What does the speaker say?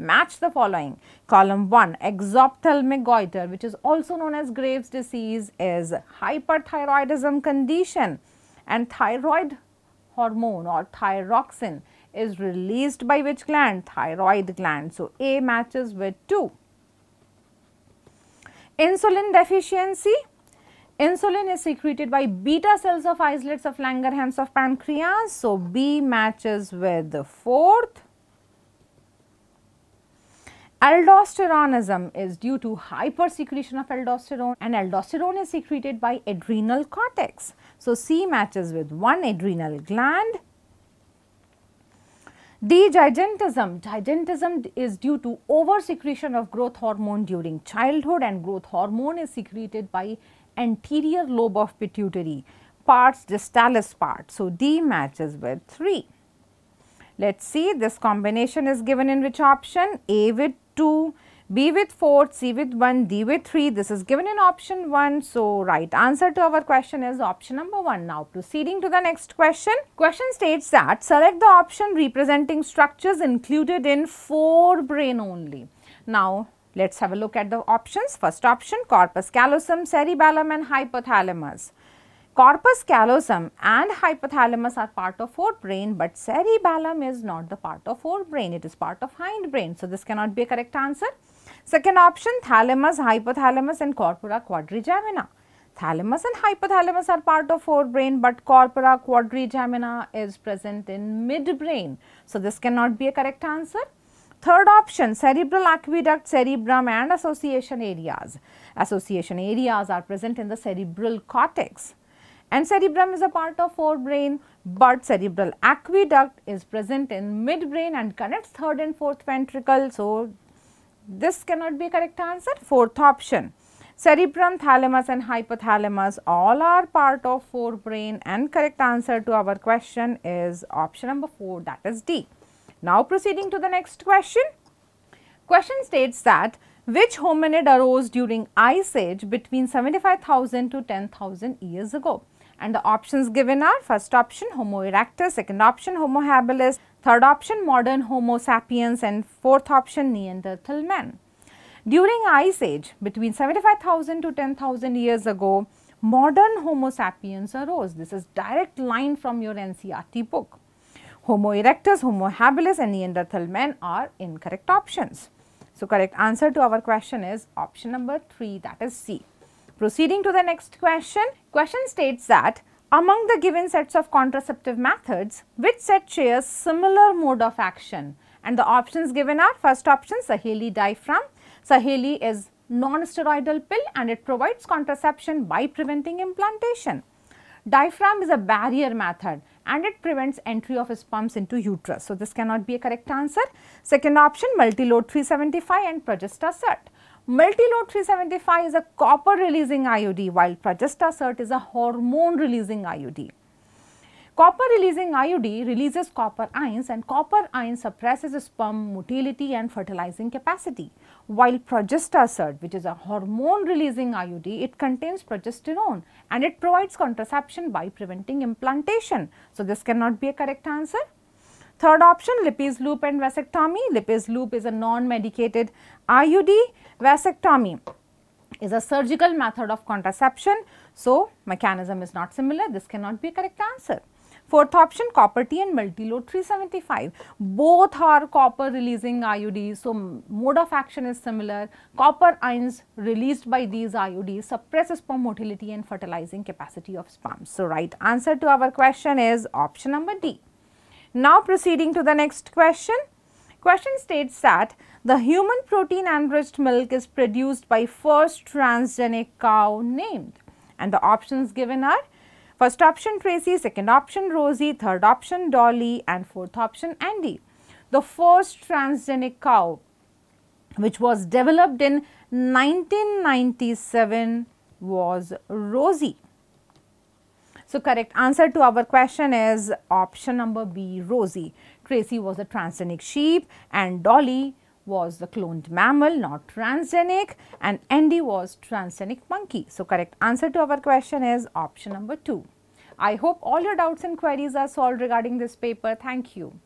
Match the following. Column 1 exophthalmic goiter which is also known as Graves disease is hyperthyroidism condition and thyroid hormone or thyroxin is released by which gland? Thyroid gland. So, A matches with 2. Insulin deficiency. Insulin is secreted by beta cells of islets of Langerhans of pancreas. So, B matches with the fourth. Aldosteronism is due to hypersecretion of aldosterone and aldosterone is secreted by adrenal cortex. So, C matches with one adrenal gland. D. Gigantism. Is due to over-secretion of growth hormone during childhood and growth hormone is secreted by anterior lobe of pituitary, pars distalis part. So, D matches with 3. Let us see this combination is given in which option? A with 2, B with 4, C with 1, D with 3. This is given in option 1. So, right answer to our question is option number 1. Now, proceeding to the next question. Question states that select the option representing structures included in forebrain only. Now, let us have a look at the options. First option corpus callosum, cerebellum and hypothalamus. Corpus callosum and hypothalamus are part of forebrain, but cerebellum is not the part of forebrain, it is part of hindbrain. So, this cannot be a correct answer. Second option thalamus, hypothalamus and corpora quadrigemina. Thalamus and hypothalamus are part of forebrain, but corpora quadrigemina is present in midbrain. So, this cannot be a correct answer. Third option cerebral aqueduct, cerebrum and association areas. Association areas are present in the cerebral cortex and cerebrum is a part of forebrain but cerebral aqueduct is present in midbrain and connects third and fourth ventricle. So, this cannot be correct answer. Fourth option, cerebrum, thalamus and hypothalamus all are part of forebrain and correct answer to our question is option number 4 that is D. Now proceeding to the next question. Question states that which hominid arose during ice age between 75,000 to 10,000 years ago and the options given are first option Homo erectus, second option Homo habilis, third option modern Homo sapiens and fourth option Neanderthal man. During ice age between 75,000 to 10,000 years ago, modern Homo sapiens arose. This is direct line from your NCERT book. Homo erectus, Homo habilis and Neanderthal men are incorrect options. So, correct answer to our question is option number 3 that is C. Proceeding to the next question, question states that among the given sets of contraceptive methods, which set shares similar mode of action? And the options given are first option Saheli diaphragm. Saheli is non-steroidal pill and it provides contraception by preventing implantation. Diaphragm is a barrier method and it prevents entry of sperms into uterus. So, this cannot be a correct answer. Second option Multiload 375 and Progestasert. Multiload 375 is a copper releasing IUD while Progestasert is a hormone releasing IUD. Copper releasing IUD releases copper ions and copper ions suppresses sperm motility and fertilizing capacity. While Progestasert which is a hormone releasing IUD, it contains progesterone and it provides contraception by preventing implantation. So, this cannot be a correct answer. Third option Lippes loop and vasectomy. Lippes loop is a non-medicated IUD. Vasectomy is a surgical method of contraception. So, mechanism is not similar. This cannot be a correct answer. Fourth option copper T and multiload 375. Both are copper releasing IUDs. So, mode of action is similar. Copper ions released by these IUDs suppresses sperm motility and fertilizing capacity of sperm. So, right answer to our question is option number D. Now proceeding to the next question. Question states that the human protein enriched milk is produced by first transgenic cow named and the options given are first option Tracy, second option Rosie, third option Dolly and fourth option Andy. The first transgenic cow which was developed in 1997 was Rosie. So, correct answer to our question is option number B Rosie. Tracy was a transgenic sheep and Dolly was the cloned mammal not transgenic and Andy was transgenic monkey. So, correct answer to our question is option number 2. I hope all your doubts and queries are solved regarding this paper. Thank you.